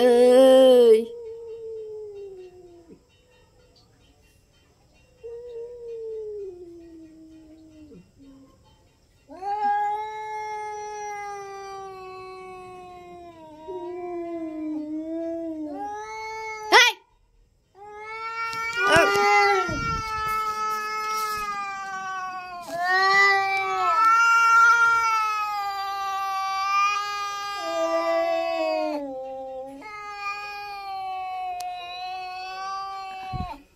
Uh, Yay!